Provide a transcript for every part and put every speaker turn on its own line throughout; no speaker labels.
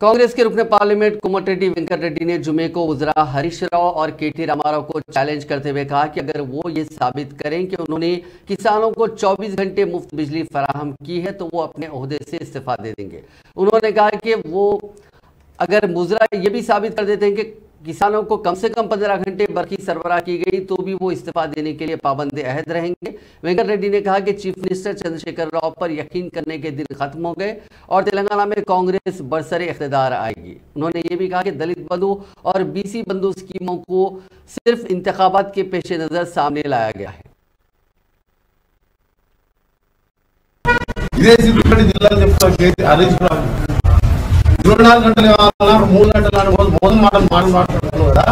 कांग्रेस के रुकने पार्लियामेंट कोमटिरेड्डी वेंकट रेड्डी ने जुमे को उजरा हरीश राव और के टी रामाराव को चैलेंज करते हुए कहा कि अगर वो ये साबित करें कि उन्होंने किसानों को 24 घंटे मुफ़्त बिजली फराहम की है तो वो अपने अहदे से इस्तीफा दे देंगे। उन्होंने कहा कि वो अगर मुजरा ये भी साबित कर देते हैं कि किसानों को कम से कम पंद्रह घंटे बरकी सरबराह की गई तो भी वो इस्तीफा देने के लिए पाबंद अहद रहेंगे वेंकट रेड्डी ने कहा कि चीफ मिनिस्टर चंद्रशेखर राव पर यकीन करने के दिन खत्म हो गए और तेलंगाना में कांग्रेस बरसरे इकतदार आएगी उन्होंने ये भी कहा कि दलित बंधु और बीसी बंधु स्कीमों को सिर्फ इंतबात के पेश नज़र सामने लाया गया है
ఇదే సిద్దిపేట జిల్లాలో చెప్తాం కేసీ హరీష్ రావు ఇరవై నాలుగు గంటలు కావాలన్నారు మూడు గంటలు అని పోదు మోదం మాటలు మాట మాట్లాడుతున్నావు కదా.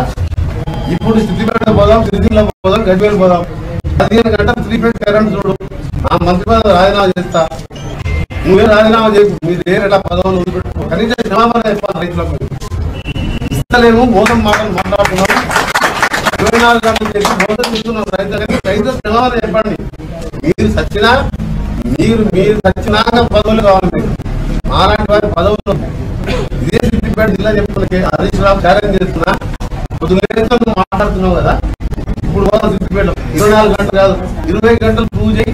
ఇప్పుడు సిద్దిపేట పోదాం సిద్దిలో పోదాం గజ్వేల్ పోదాం. పదిహేను గంటలు త్రీ ఫేజ్ కరెంట్ చూడు. ఆ మంత్రి పదవి రాజీనామా చేస్తా. నువ్వే రాజీనామా చేసి. మీరు ఏ రకం పదవులు వదిలిపెట్టుకో. కనీసం క్షమాపణ చెప్పాలి రైతులకు. ఇస్తలేము మోసం మాటలు మాట్లాడుతున్నాం. ఇరవై నాలుగు గంటలు చేసి మోసం చేస్తున్నాం రైతులకి. రైతులకు క్షమాపణ చెప్పండి. మీరు సచ్చినా మీరు మీరు సచ్చినాక పదవులు కావాలి మాలాంటి వారి పదవులు ఇదే జిల్లా చెప్తున్నా హరీష్ రావు ఛాలెంజ్ చేస్తున్నా. పొద్దున నువ్వు మాట్లాడుతున్నావు కదా. ఇప్పుడు పోదాం సిద్ధిపేట ఇరవై నాలుగు గంటలు కాదు ఇరవై గంటలు ప్రూవ్ చేయి.